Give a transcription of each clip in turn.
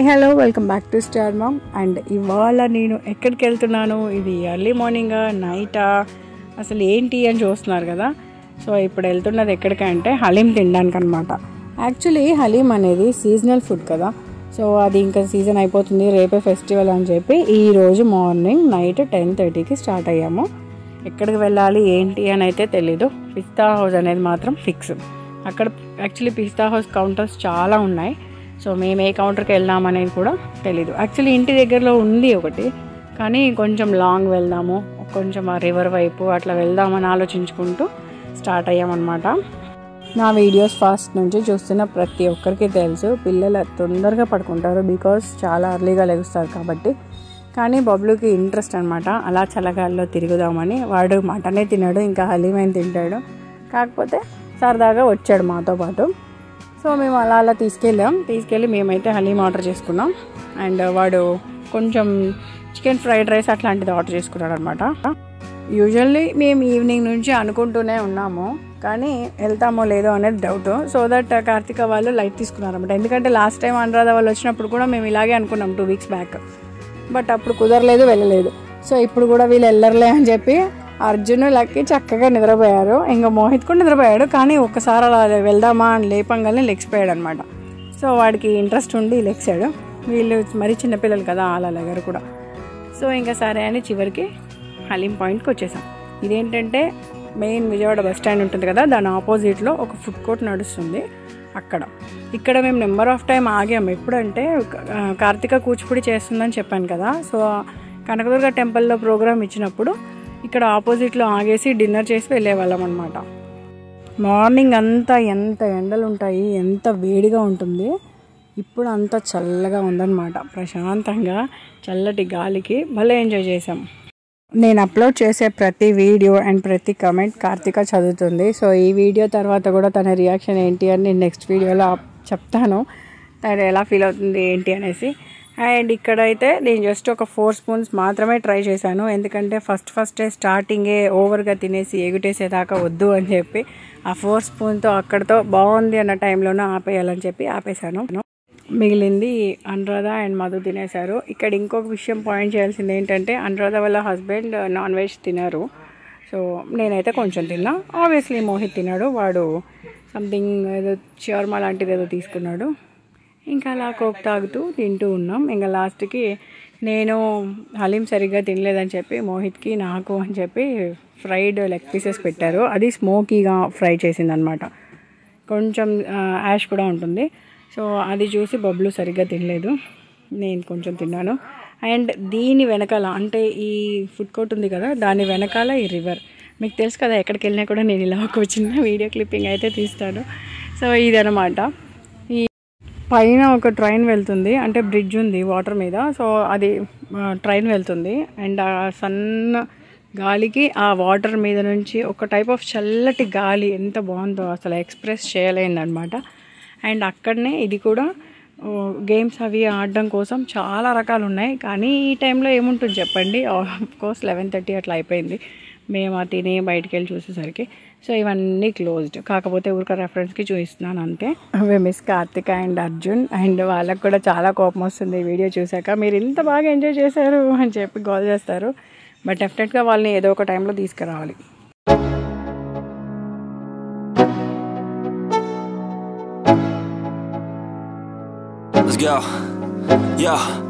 Hi hello welcome back to star mom. And ఇవాళ నేను ఎక్కడికి వెళ్తున్నాను? ఇది ఎర్లీ మార్నింగా నైటా? అసలు ఏంటి అని చూస్తున్నారు కదా? సో ఇప్పుడు వెళ్తున్నది ఎక్కడికంటే హలీం తినడానికి అనమాట యాక్చువల్లీ హలీం అనేది సీజనల్ ఫుడ్ కదా. సో అది ఇంకా సీజన్ అయిపోతుంది రేపే ఫెస్టివల్ అని చెప్పి ఈ రోజు మార్నింగ్ నైట్ టెన్ థర్టీకి స్టార్ట్ అయ్యాము. ఎక్కడికి వెళ్ళాలి ఏంటి అని అయితే తెలీదు. పిస్తా హౌస్ అనేది మాత్రం ఫిక్స్. అక్కడ యాక్చువల్లీ పిస్తా హౌస్ కౌంటర్స్ చాలా ఉన్నాయి. సో మేము ఏ కౌంటర్కి వెళ్దామనేది కూడా తెలీదు. యాక్చువల్లీ ఇంటి దగ్గరలో ఉంది ఒకటి కానీ కొంచెం లాంగ్ వెళ్దాము కొంచెం ఆ రివర్ వైపు అట్లా వెళ్దామని ఆలోచించుకుంటూ స్టార్ట్ అయ్యామన్నమాట. నా వీడియోస్ ఫస్ట్ నుంచి చూస్తున్న ప్రతి ఒక్కరికి తెలుసు పిల్లలు తొందరగా పడుకుంటారు బికాస్ చాలా అర్లీగా లెగుస్తారు కాబట్టి. కానీ బబ్లుకి ఇంట్రెస్ట్ అనమాట అలా చల్లగాల్లో తిరుగుదామని. వాడు మటనే తిన్నాడు ఇంకా హలీమైన తింటాడు. కాకపోతే సరదాగా వచ్చాడు మాతో పాటు. సో మేము అలా అలా తీసుకెళ్ళాం. తీసుకెళ్ళి మేమైతే హలీం ఆర్డర్ చేసుకున్నాం. అండ్ వాడు కొంచెం చికెన్ ఫ్రైడ్ రైస్ అట్లాంటిది ఆర్డర్ చేసుకున్నాడు అనమాట యూజువల్లీ మేము ఈవినింగ్ నుంచి అనుకుంటూనే ఉన్నాము. కానీ వెళ్తామో లేదో అనేది డౌట్ సో దట్ కార్తిక వాళ్ళు లైట్ తీసుకున్నారు అనమాట ఎందుకంటే లాస్ట్ టైం అనురాధ వాళ్ళు వచ్చినప్పుడు కూడా మేము ఇలాగే అనుకున్నాం టూ వీక్స్ బ్యాక్ బట్ అప్పుడు కుదరలేదు వెళ్ళలేదు. సో ఇప్పుడు కూడా వీళ్ళు వెళ్ళరులే అని చెప్పి అర్జునులకి చక్కగా నిద్రపోయారు. ఇంకా మోహిత్ కూడా నిద్రపోయాడు. కానీ ఒక్కసారి అలా వెళ్దామా అని లేపంగానే లెక్సిపోయాడు అనమాట సో వాడికి ఇంట్రెస్ట్ ఉండి లెక్సాడు వీళ్ళు మరీ చిన్నపిల్లలు కదా అలా లెగరు కూడా. సో ఇంకా సరే అని చివరికి హలీం పాయింట్కి వచ్చేసాం. ఇదేంటంటే మెయిన్ విజయవాడ బస్ స్టాండ్ ఉంటుంది కదా దాని ఆపోజిట్లో ఒక ఫుడ్ కోర్ట్ నడుస్తుంది అక్కడ. ఇక్కడ మేము నెంబర్ ఆఫ్ టైం ఆగాము. ఎప్పుడంటే కార్తీక కూచిపూడి చేస్తుందని చెప్పాను కదా. సో కనకదుర్గ టెంపుల్లో ప్రోగ్రామ్ ఇచ్చినప్పుడు ఇక్కడ ఆపోజిట్లో ఆగేసి డిన్నర్ చేసి వెళ్ళేవాళ్ళం అనమాట మార్నింగ్ అంతా ఎంత ఎండలు ఉంటాయి ఎంత వేడిగా ఉంటుంది ఇప్పుడు అంతా చల్లగా ఉందన్నమాట. ప్రశాంతంగా చల్లటి గాలికి భలే ఎంజాయ్ చేసాం నేను అప్లోడ్ చేసే ప్రతి వీడియో అండ్ ప్రతి కమెంట్ కార్తిక చదువుతుంది. సో ఈ వీడియో తర్వాత కూడా తన రియాక్షన్ ఏంటి అని నేను నెక్స్ట్ వీడియోలో చెప్తాను. తను ఎలా ఫీల్ అవుతుంది ఏంటి అనేసి. అండ్ ఇక్కడైతే నేను జస్ట్ ఒక ఫోర్ స్పూన్స్ మాత్రమే ట్రై చేశాను. ఎందుకంటే ఫస్ట్ ఫస్టే స్టార్టింగే ఓవర్గా తినేసి ఎగుటేసేదాకా వద్దు అని చెప్పి ఆ ఫోర్ స్పూన్తో అక్కడతో బాగుంది అన్న టైంలోనే ఆపేయాలని చెప్పి ఆపేశాను. మిగిలింది అనురాధ అండ్ మధు తినేశారు. ఇక్కడ ఇంకొక విషయం పాయింట్ చేయాల్సింది ఏంటంటే అనురాధ వాళ్ళ హస్బెండ్ నాన్ వెజ్ తినరు. సో నేనైతే కొంచెం తిన్నా. ఆబ్వియస్లీ మోహిత్ తిన్నాడు. వాడు సంథింగ్ ఏదో చర్మ లాంటిది ఏదో తీసుకున్నాడు. ఇంకా అలా కోక్ తాగుతూ తింటూ ఉన్నాం. ఇంకా లాస్ట్కి నేను హలీం సరిగ్గా తినలేదని చెప్పి మోహిత్కి నాకు అని చెప్పి ఫ్రైడ్ లెగ్ పీసెస్ పెట్టారు. అది స్మోకీగా ఫ్రై చేసిందనమాట కొంచెం యాష్ కూడా ఉంటుంది. సో అది చూసి బబ్లు సరిగ్గా తినలేదు. నేను కొంచెం తిన్నాను. అండ్ దీని వెనకాల అంటే ఈ ఫుడ్ కోర్ట్ ఉంది కదా దాని వెనకాల ఈ రివర్. మీకు తెలుసు కదా ఎక్కడికి వెళ్ళినా కూడా నేను ఇలా ఒక చిన్న వీడియో క్లిప్పింగ్ అయితే తీస్తాను. సో ఇదనమాట పైన ఒక ట్రైన్ వెళ్తుంది అంటే బ్రిడ్జ్ ఉంది వాటర్ మీద. సో అది ట్రైన్ వెళ్తుంది. అండ్ ఆ సన్న గాలికి ఆ వాటర్ మీద నుంచి ఒక టైప్ ఆఫ్ చల్లటి గాలి ఎంత బాగుందో అసలు ఎక్స్ప్రెస్ చేయలేదన్నమాట అండ్ అక్కడనే ఇది కూడా గేమ్స్ అవి ఆడడం కోసం చాలా రకాలు ఉన్నాయి కానీ ఈ టైంలో ఏముంటుంది చెప్పండి? ఆఫ్ కోర్స్ లెవెన్ థర్టీ అట్లా అయిపోయింది. మేము ఆ తిని బయటికి వెళ్ళి చూసేసరికి. సో ఇవన్నీ క్లోజ్డ్ కాకపోతే ఊరిక రెఫరెన్స్కి చూపిస్తున్నాను అంతే. అవే miss Karthika and Arjun. And వాళ్ళకు కూడా చాలా కోపం వస్తుంది ఈ వీడియో చూసాక మీరు ఇంత బాగా ఎంజాయ్ చేశారు అని చెప్పి గోల్ చేస్తారు. బట్ డెఫినెట్గా వాళ్ళని ఏదో ఒక టైంలో తీసుకురావాలి. Let's go. Yo.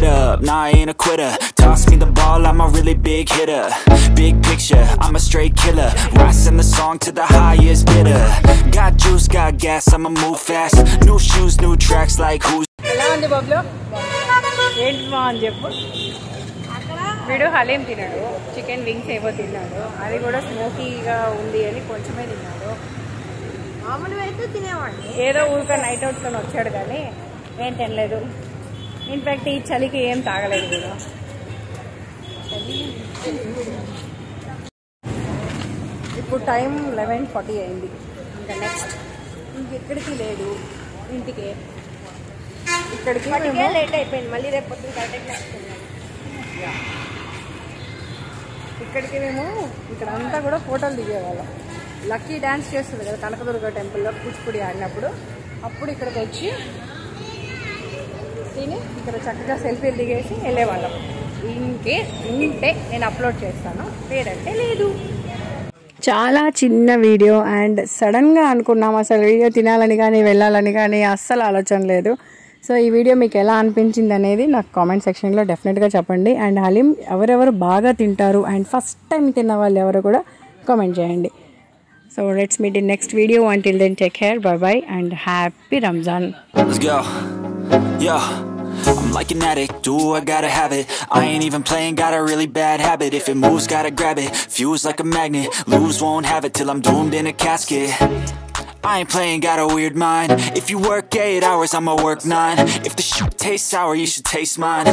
Get up, nah, I ain't a quitter Toss me the ball, I'm a really big hitter Big picture, I'm a straight killer Rising the song to the highest bidder Got juice, got gas, I'ma move fast New shoes, new tracks, like who's ఎలా ఉంది బాబులో ఏంటి మా అని చెప్పు వీడు హలీం తిన్నాడు chicken wings ఏవో తిన్నాడు అది కూడా స్మోకీగా ఉంది అని కొంచెమే తిన్నాడు మామూలుగా అయితే తినేవాడిని ఏదో ఊరిక నైట్ అవుట్తో వచ్చాడు కానీ ఏం తినలేదు ఇన్ఫాక్ట్ ఈ చలికి ఏం తాగలేదు కూడా. ఇప్పుడు టైం లెవెన్ ఫార్టీ అయింది. ఇంకా నెక్స్ట్ ఇంకెక్కడికి లేదు. ఇంటికి. ఇక్కడికి లేట్ అయిపోయింది. మళ్ళీ రేపు పొద్దున్న కరెక్ట్ ఇక్కడికి మేము ఇక్కడ అంతా కూడా ఫోటోలు దిగేవాళ్ళం. లక్కీ డ్యాన్స్ చేస్తుంది కదా కనకదుర్గ టెంపుల్లో కూచిపూడి ఆడినప్పుడు. అప్పుడు ఇక్కడికి వచ్చి ఇక్కడ చక్కగా సెల్ఫీలు దిగేసి వెళ్ళేవాళ్ళం. ఇన్ కేస్ ఉంటే నేను అప్లోడ్ చేస్తాను. లేదంటే లేదు. చాలా చిన్న వీడియో అండ్ సడన్గా అనుకున్నాం అసలు వీడియో తినాలని కానీ వెళ్ళాలని కానీ అస్సలు ఆలోచన లేదు. సో ఈ వీడియో మీకు ఎలా అనిపించింది అనేది నాకు కామెంట్ సెక్షన్లో డెఫినెట్గా చెప్పండి. అండ్ హలీం ఎవరెవరు బాగా తింటారు అండ్ ఫస్ట్ టైం తిన్న వాళ్ళు ఎవరు కూడా కామెంట్ చేయండి. So let's meet in next video. Until then take care bye bye and happy Ramzan. I'm like an addict, do I gotta have it? I ain't even playing, got a really bad habit. If it moves, gotta grab it, fuse like a magnet. Lose, won't have it till I'm doomed in a casket. I ain't playing, got a weird mind. If you work 8 hours, I'ma work 9 If the shit tastes sour, you should taste mine